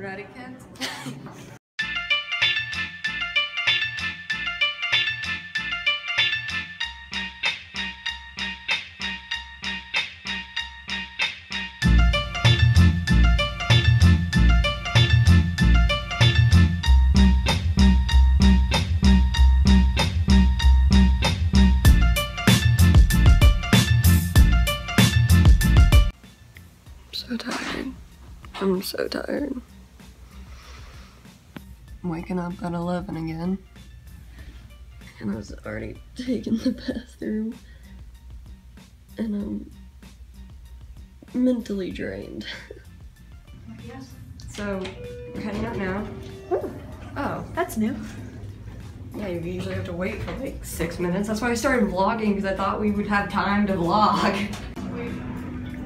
Kids? so tired. I'm so tired. I'm waking up at 11 again. And I was already taking the bathroom. And I'm mentally drained. so, we're heading out now. Oh, That's new. yeah, you usually have to wait for like six minutes. That's why I started vlogging because I thought we would have time to vlog.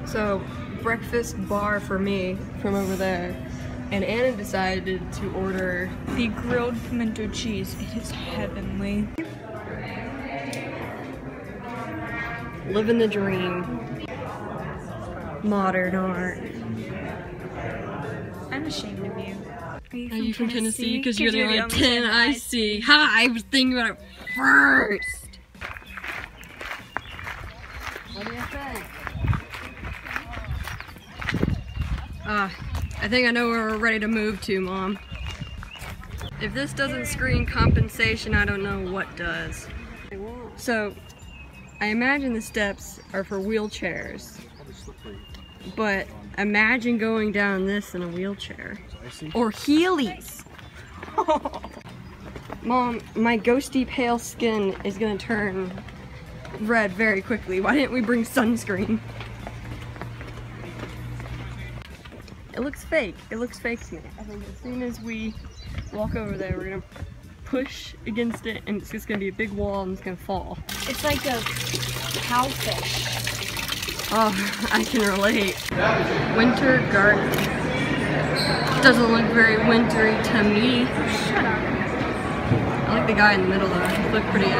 So, breakfast bar for me from over there. And Anna decided to order The grilled pimento cheese. It is heavenly. Living the Dream. Modern art. I'm ashamed of you. Are you Are you from Tennessee? Because you're the only 10 I see. Ha! I was thinking about it first. What do you think? Ah, I think I know where we're ready to move to, Mom. If this doesn't screen compensation, I don't know what does. So, I imagine the steps are for wheelchairs. But imagine going down this in a wheelchair. Or Heelys. Mom, my ghosty pale skin is gonna turn red very quickly. Why didn't we bring sunscreen? Looks fake. It looks fake to me. I think as soon as we walk over there, we're gonna push against it and it's just gonna be a big wall and it's gonna fall. It's like a cowfish. Oh, I can relate. Winter garden. Doesn't look very wintry to me. Shut up. I like the guy in the middle though. He looked pretty.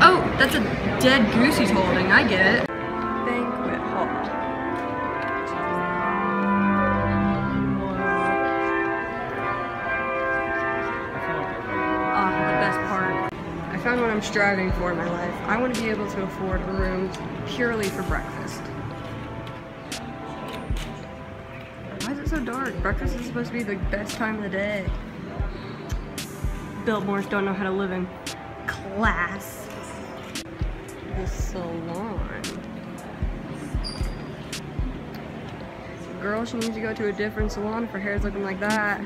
Oh, that's a dead goose he's holding. I get it. Striving for in my life. I want to be able to afford a room purely for breakfast. Why is it so dark? Breakfast is supposed to be the best time of the day. Biltmores don't know how to live in class. The salon. Girl, she needs to go to a different salon if her hair's looking like that.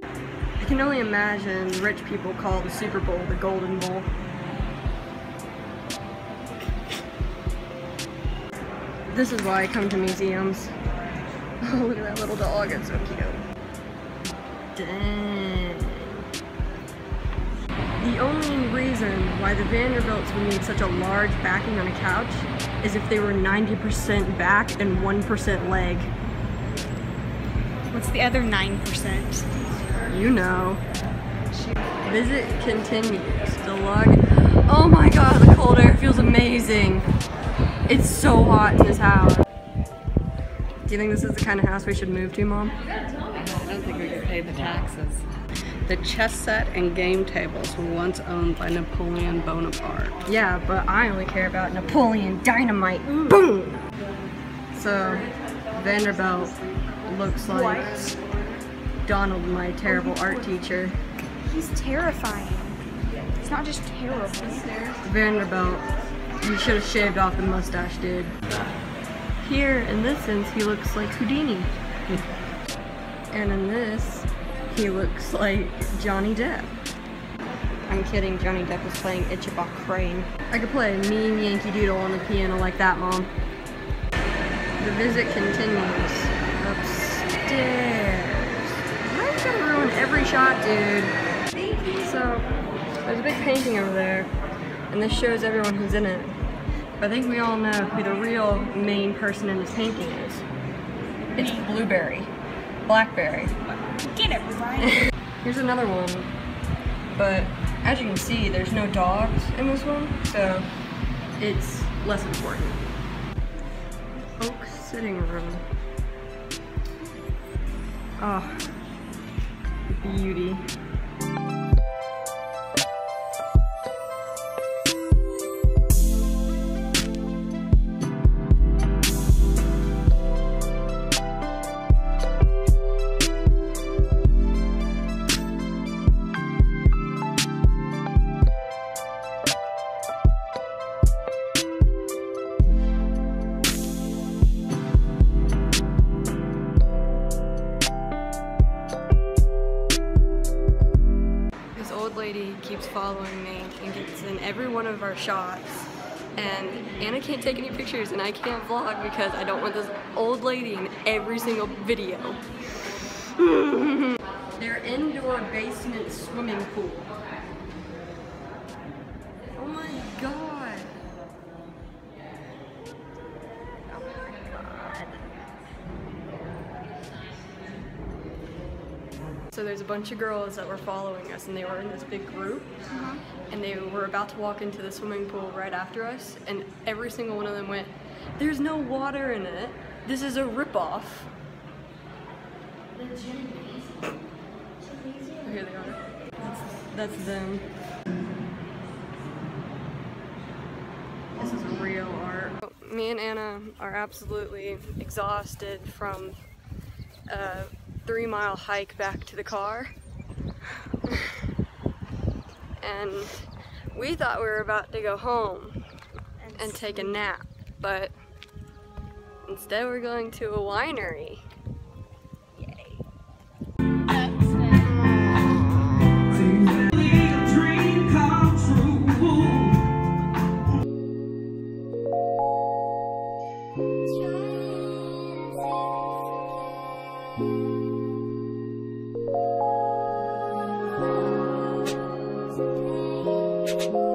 I can only imagine rich people call the Super Bowl the Golden Bowl. This is why I come to museums. Oh, look at that little dog, it's so cute. Dang. The only reason why the Vanderbilts would need such a large backing on a couch is if they were 90% back and 1% leg. What's the other 9%? You know. Visit continues. The log. Oh my god, the cold air feels amazing. It's so hot in this house. Do you think this is the kind of house we should move to, Mom? I don't think we could pay the taxes. The chess set and game tables were once owned by Napoleon Bonaparte. Yeah, but I only care about Napoleon Dynamite. Boom! So, Vanderbilt looks like Donald, my terrible art teacher. He's terrifying. It's not just terrible. Vanderbilt, you should have shaved off the mustache, dude. Here, in this sense, he looks like Houdini. and in this, he looks like Johnny Depp. I'm kidding, Johnny Depp is playing Ichabod Crane. I could play a mean Yankee Doodle on the piano like that, Mom. The visit continues. Upstairs. Why you gonna ruin every shot, dude? So, there's a big painting over there, and this shows everyone who's in it. I think we all know who the real main person in this painting is. It's Blueberry. Blackberry. Get it, Ryan. Here's another one. But as you can see, there's no dogs in this one, so it's less important. Oak sitting room. Oh, beauty. Lady keeps following me and gets in every one of our shots. And Anna can't take any pictures and I can't vlog because I don't want this old lady in every single video. Their indoor basement swimming pool. Oh my god. Oh my god. There's a bunch of girls that were following us and they were in this big group and they were about to walk into the swimming pool right after us and every single one of them went, there's no water in it. This is a ripoff. Oh, here they are. That's, that's them. This is real art. Me and Anna are absolutely exhausted from a three mile hike back to the car. and we thought we were about to go home and take a nap, but instead we're going to a winery. you.